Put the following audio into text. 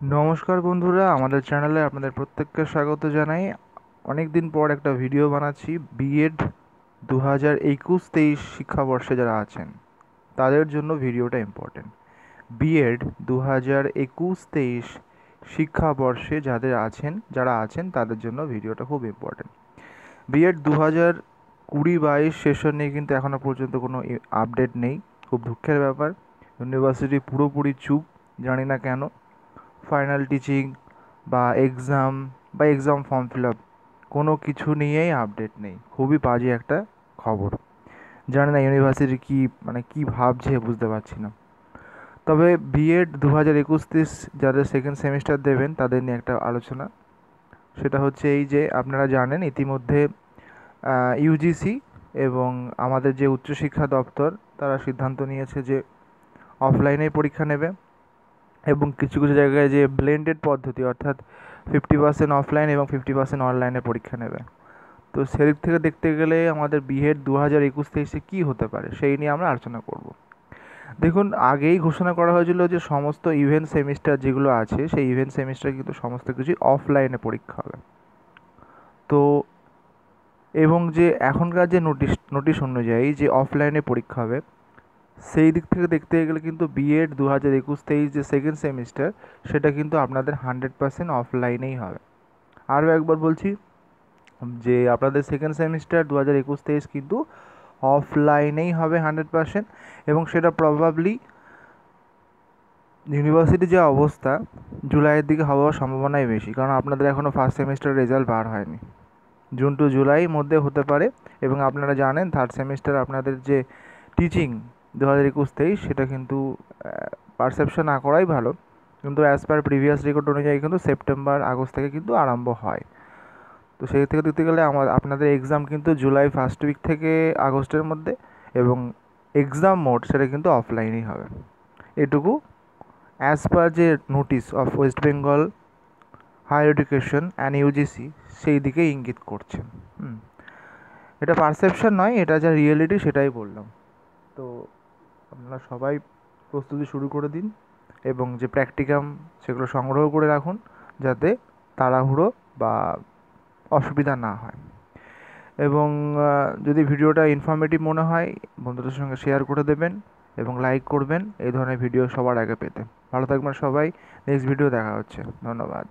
নমস্কার বন্ধুরা, আমাদের চ্যানেলে আপনাদের প্রত্যেককে স্বাগত জানাই। অনেক দিন পর একটা ভিডিও বানাচ্ছি বিএড দু হাজার একুশ তেইশ শিক্ষাবর্ষে যারা আছেন, তাদের জন্য ভিডিওটা ইম্পর্টেন্ট বিএড দু হাজার একুশ তেইশ শিক্ষাবর্ষে যাদের আছেন, যারা আছেন, তাদের জন্য ভিডিওটা খুব ইম্পর্টেন্ট বিএড দু হাজার কুড়ি বাইশ সেশন নিয়ে কিন্তু এখনও পর্যন্ত কোনো আপডেট নেই। খুব দুঃখের ব্যাপার। ইউনিভার্সিটি পুরোপুরি চুপ, জানি না কেন। ফাইনাল টিচিং বা এক্সাম বা এক্সাম ফর্ম ফিল আপ কোনো কিছু নিয়েই আপডেট নেই। খুবই বাজে একটা খবর। জানি না ইউনিভার্সিটি কী মানে কী ভাবছে বুঝতে পারছি না। তবে বিএড দু হাজার একুশ তিরিশ যাদের সেকেন্ড সেমিস্টার দেবেন, তাদের নিয়ে একটা আলোচনা। সেটা হচ্ছে এই যে, আপনারা জানেন ইতিমধ্যে ইউজিসি এবং আমাদের যে উচ্চশিক্ষা দপ্তর, তারা সিদ্ধান্ত নিয়েছে যে অফলাইনে পরীক্ষা নেবে। এবং কিছু কিছু জায়গায় যে ব্লেন্ডেড পদ্ধতি, অর্থাৎ ফিফটি পার্সেন্ট অফলাইন এবং ফিফটি পার্সেন্ট অনলাইনে পরীক্ষা নেবে। তো সেদিক থেকে দেখতে গেলে আমাদের বিহেড দু হাজার একুশ তেইশে কী হতে পারে সেই নিয়ে আমরা আলোচনা করব। দেখুন, আগেই ঘোষণা করা হয়েছিল যে সমস্ত ইভেন্ট সেমিস্টার যেগুলো আছে, সেই ইভেন্ট সেমিস্টার কিন্তু সমস্ত কিছুই অফলাইনে পরীক্ষা হবে। তো এবং যে এখনকার যে নোটিশ নোটিশ অনুযায়ী যে অফলাইনে পরীক্ষা হবে সেই দিক থেকে দেখতে গেলে কিন্তু বিএড দু হাজার একুশ তেইশ যে সেকেন্ড সেমিস্টার সেটা কিন্তু আপনাদের হান্ড্রেড পার্সেন্ট অফলাইনেই হবে। আরও একবার বলছি যে আপনাদের সেকেন্ড সেমিস্টার দু হাজার একুশ তেইশ কিন্তু অফলাইনেই হবে হান্ড্রেড পার্সেন্ট এবং সেটা প্রবাবলি ইউনিভার্সিটির যে অবস্থা, জুলাইয়ের দিকে হওয়ার সম্ভাবনাই বেশি, কারণ আপনাদের এখনও ফার্স্ট সেমিস্টার রেজাল্ট বার হয়নি। জুন টু জুলাই মধ্যে হতে পারে এবং আপনারা জানেন থার্ড সেমিস্টার আপনাদের যে টিচিং দু হাজার একুশ তেইশ, সেটা কিন্তু পারসেপশন না করাই ভালো। কিন্তু অ্যাজ পার প্রিভিয়াস রেকর্ড অনুযায়ী কিন্তু সেপ্টেম্বর আগস্ট থেকে কিন্তু আরম্ভ হয়। তো সেই থেকে দেখতে গেলে আমার, আপনাদের এক্সাম কিন্তু জুলাই ফার্স্ট উইক থেকে আগস্টের মধ্যে এবং এক্সাম মোড সেটা কিন্তু অফলাইনেই হবে। এটুকু অ্যাজ পার যে notice of West Bengal higher education and UGC সেই দিকে ইঙ্গিত করছে। হুম, এটা পারসেপশন নয়, এটা যা রিয়েলিটি সেটাই বললাম। তো আপনারা সবাই প্রস্তুতি শুরু করে দিন এবং যে প্র্যাকটিকাম সেগুলো সংগ্রহ করে রাখুন যাতে তাড়াহুড়ো বা অসুবিধা না হয়। এবং যদি ভিডিওটা ইনফরমেটিভ মনে হয়, বন্ধুদের সঙ্গে শেয়ার করে দেবেন এবং লাইক করবেন, এই ধরনের ভিডিও সবার আগে পেতে। ভালো থাকবেন সবাই নেক্সট ভিডিও দেখা হচ্ছে। ধন্যবাদ।